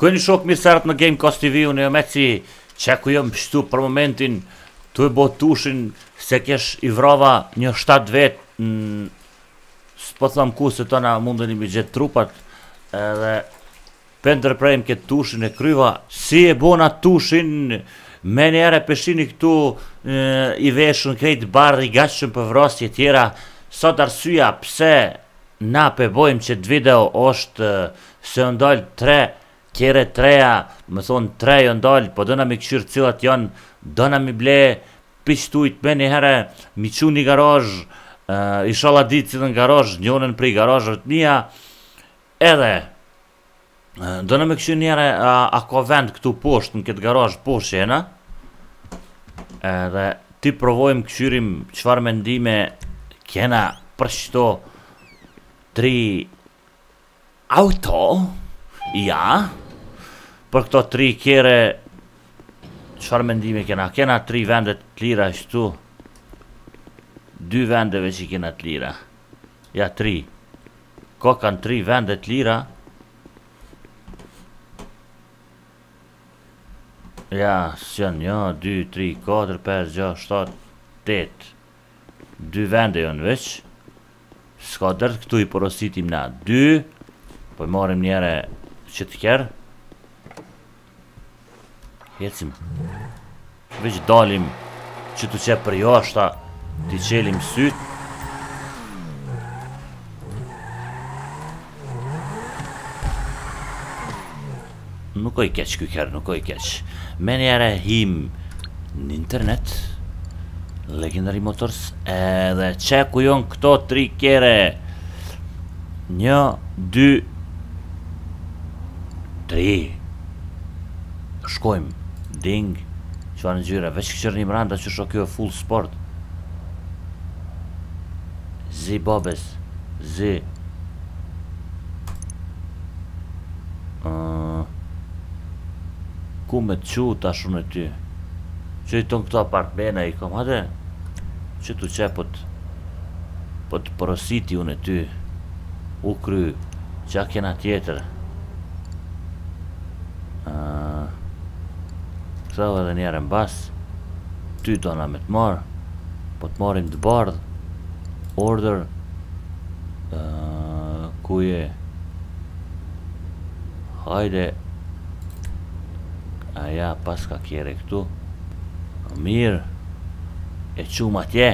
Ku jeni shokë mirë se erdhët në Game Kos TV, unë e jo me që që ku jëmë pështu për momentin tu e bo tushin se kesh i vrava nja 7 vetë s'po thom ku se tani mundni m'i gjetë trupat edhe Pe ndërprejmë këtë tushin e kryva. Si e bona tushin Menjëherë pe shihni këtu I veshun krejt bardh i gatshëm për vrasje tjera Sot arsyeja pse Na pe bojmë qët video është Se janë dalë tre Kerre t'reja Më thonë tre janë dalë Po dona m'i kqyr cilat janë Dona m'i ble Prej qtuhit menjëherë M'i çu në garazh Ishalla di cilën garazh Njonën prej garazhëve t'mija Edhe Dona me kqyr njëherë a, a ka vend këtu poshtë në këtë garazh poshtë që jena Edhe t'i provojmë kqyrim çfarë mendime kena për qëto tri auto Ja Për këto tri kerre çfarë mendime kena Kena tri vende të lira qështu Dy vende veç i kena të lira Ja tri Ka kanë tri vende të lira. Ja, s'janë një, dy, tri, katër, pesë, gjashtë, shtatë, tetë. Dy vende janë veç. S'ka dert këtu i porositim na. Dy, po e marrim njëherë qët kerr. Ecim. Veç dalim qëtu qe për jashta, t'i çelim sytë. Nuk o i keq ky kerr, nuk o i keq. Menjëherë him në internet, Legendary Motors edhe qe ku jonë këto tri kerre. Një, dy, Tri. Shkojmë. Ding. Çfarë ngjyre? Veç kqyrni mrenda qysh o kjo full sport. Zi babës. Zi. Ku me të çu tash une ty? Qe i tonë këto apartmena i kom hajde. Qëtu qe po të porositi une ty? u kry ça kena tjetër këtheu edhe njerën bas ty dona me të marrë po të marrim të bardhë order ku je hajde aja s'paska kerre këtu mirë e çum atje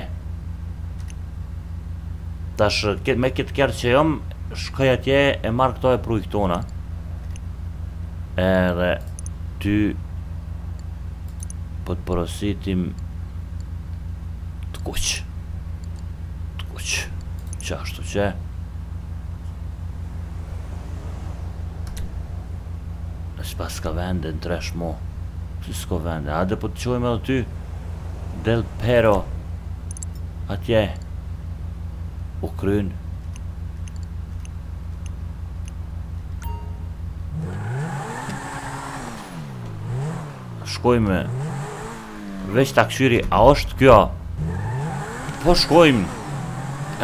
Tash me këtë kerr që jom, shkoj atje e marr këto e pruj këtona. Edhe ty po të porositim të kuq. Të kuq. Që ashtu që. S'paska vende në tresh mo. Si s'ka vende. Hajde po të çojmë edhe ty. Del Perro. atje u kryn shkojmë veç ta këqyri a është kjo po shkojmë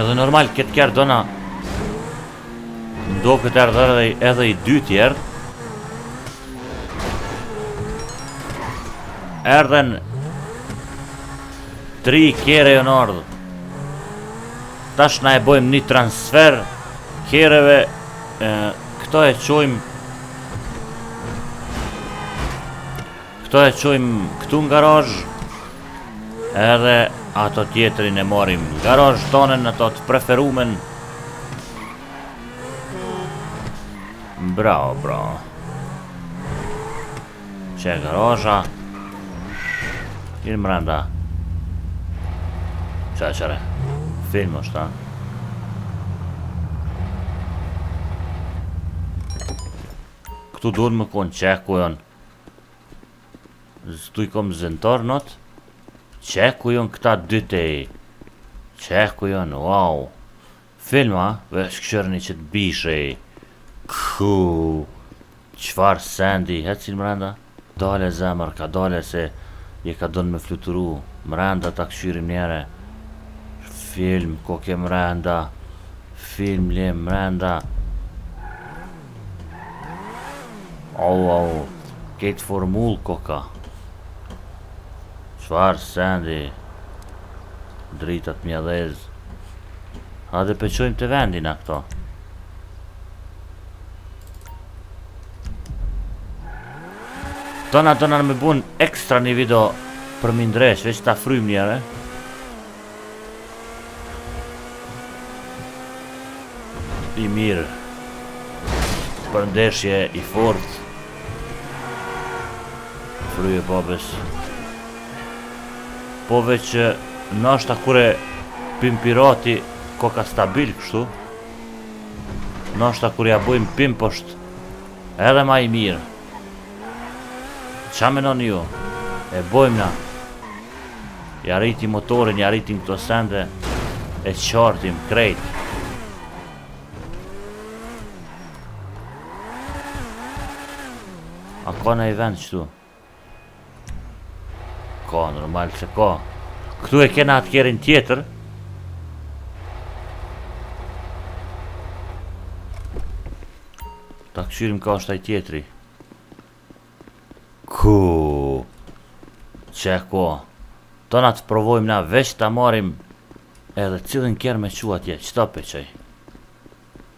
edhe normal këtë kerr dona ndo këtë ardhë edhe, edhe i dy tjerë erdhen Tri kerre jon ardhë Tash na e bojmë një transfer kerreve Këto e çojmë Këto e çojmë këtu në garazh Edhe ato tjetrin e marrim në garazh tonën ato të preferumen Bravo, bravo Qe garazha. Hin mrenda. Ça kerre. Film është, ha? Këtu duhet me konë qeku janë. Këtu i kom Zentornot. Qeku janë këta dytë. Qeku janë, wow. Film a? Veç kqyrni qët bishë Kuu Çfarë sendi Hecim mrenda Dale zemër kadale se Je ka don me fluturu Mrenda ta kqyrim njere Film koka mrenda Film le mrenda Au au Krejt formulë koka Çfarë sendi Dritat me ja dhezë Hajde po e çojmë te vendi na këto. Tona tona na me bun ekstra një video për me i ndreq, veç ta fryjmë njëherë. I mirë. Për ndeshje i fort. Fryje babës. Po veç nashta kur e pimpirati koka stabil kështu Nashta kur ja bojmë pimp osht edhe ma i mirë Ça menoni ju e bojmë na Ja rritim motorin ja rritim këto sende e çartim krejt A ka naj vend qëtu Ka, normal se ka. Këtu e kena atë kerrin tjetër. Ta këqyrim ka është aj tjetri. Ku? Qe ko? Tona t'i provojmë na veç ta marrim edhe cilin kerr me çu atje. Qëta po e çoj?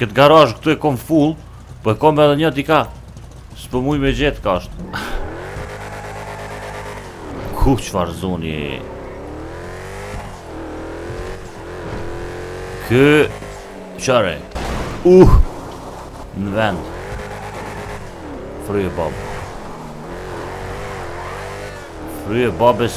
Këtë garazh këtu e kom full Po e kom edhe një dika S'po muj me gjet ka është Ku çfarë zoni ky Qyre Uh Në vend Fryje babë Fryje babës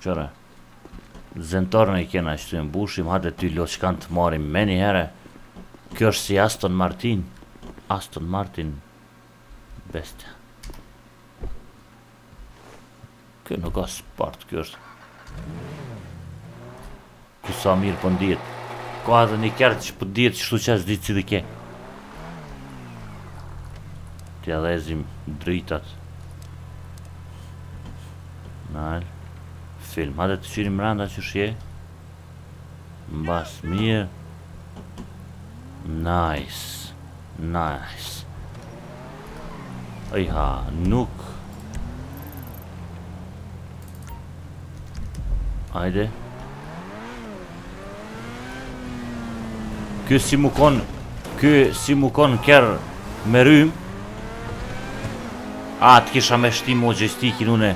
Qyre. Zentornën e kena ashtu e mbushim, hajde ty loçkan të marrim menjëherë. Kjo është si Aston Martin. Aston Martin. Bestia. Kjo nuk ka sport, kjo është. Po sa mirë po ndihet. Ka edhe një kerr që po ndihet kështu që s'e di cili ke. T'i dhezim dritat. Nal. Film. Hajde të qyrim mrenda qysh je. Bash mirë. Nice Nice Ejha Nuk Ajde Ky si mu kon Ky si mu kon kerr Me rrym A të kisha me shti mo xhojstikin une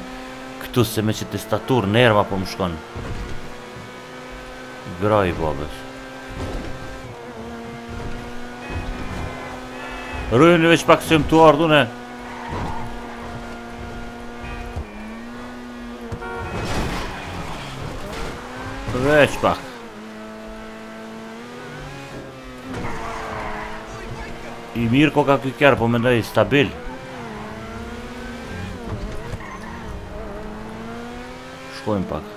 Këtu se me qët tastaturë nerva po më shkon Qaj i babës. Rrujnë veç pak se m'tu ardhun-e. Veç pak. I mirë koka ky kerr, po mendoj stabil. Shkojmë pak.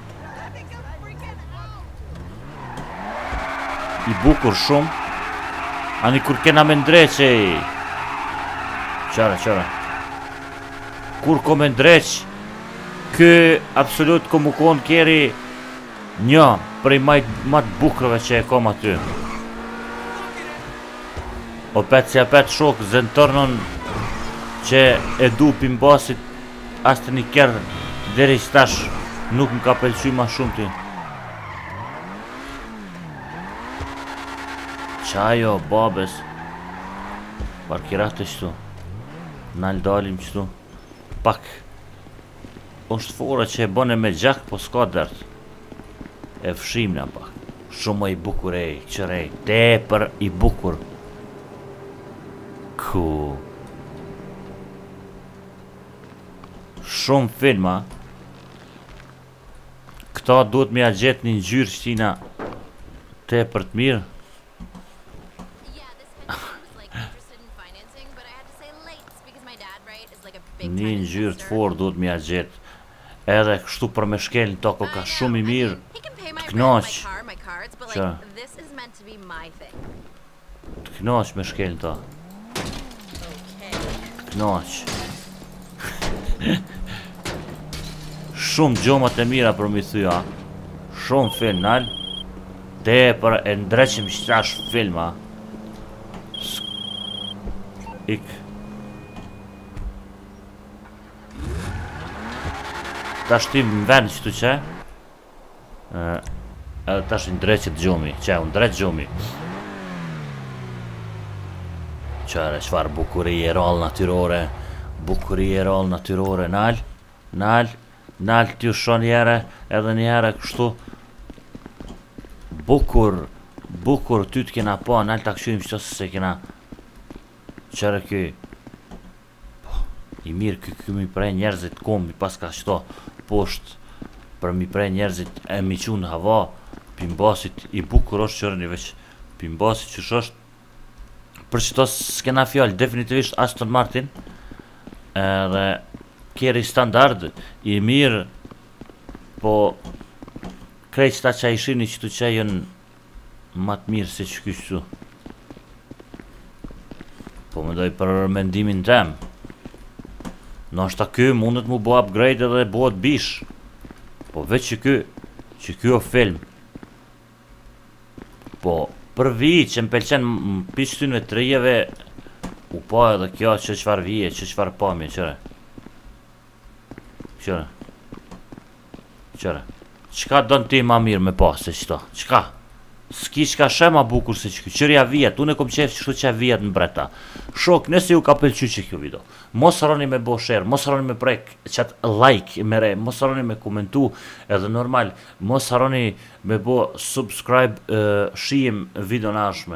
I bukur shumë Ani kur kena me ndreqë e Qara, qara Kur ko me ndreqë ky absolut ka me u konë kerri Një prej ma t'bukurve që e kom aty Opet si apet shok zënë tërnën Që e du prej basit As edhe ni kerr deri tash nuk më ka pëlqy ma shumë ti. Qajo babes. Parkirate qëtu. Nal dalim qëtu. Pak. Oshtë fora që e bëne me gjak po s'ka dert. E fshim na pak. Shumë i bukur e qërej. Tepër i bukur. Ku. Shumë filma Këta duhet me ja gjetë ni ngjyrë që tina Tepër të mirë Një ngjyrë të forë duhet me ja gjetë Edhe kështu për me shkel në to koka shumë i mirë Të knaqë Që Të knaqë me shkelë n'to Të knaqë Shumë gomat e mira për m'i thy-ja Shumë film nal Tepër e ndreqim qëtash filma Ik Ta shtim në vend qëtu qe Edhe ta shtim drejt që te gjumi Që e unë drejtë të gjumi Qyre çfarë bukurie e rallë natyrore Bukuri e rallë natyrore Nal Nal Nal t'i lshoj njëherë Edhe një herë kështu Bukur Bukur ty t'kena pa Nal ta kqyrim qëtë se s'e kena qyrë kjoj Po i mir ky ky mi pre njerzit komt i paska qto posht per mi pre njerzit e mi qu në hava pi mbasit i bukur osht kerri veq pi mbasit qysh osht per qto s'kena fjal definitivisht Aston Martin edhe kerri standard i mir po krejt qta qa i shihni qtu qe jon Ma të mirë se qiky kështu. Po mendoj për mendimin tem. Ndoshta ky mundet mu bë upgrade edhe bëhet bish. Po veç qiky, qiky o film. Po, për vijë që më pelqen prej ktyne treve, po edhe kjo që çfar vijë, që çfar pamje, kqyre. Kqyre. Kqyre. Qka don ti ma mirë me pa se qita? Qka? S'ki qka sheh ma bukur se qiky. Kqyrja vijat, unë e kom qef qishtu që vijat në breta. Shokë, nëse ju ka pëlqy qikjo video. Mos harroni me bo share, mos harroni me prek qat like me re, mos harroni me komentu edhe normal, mos harroni me bo subscribe shihemi videon e ardhshme.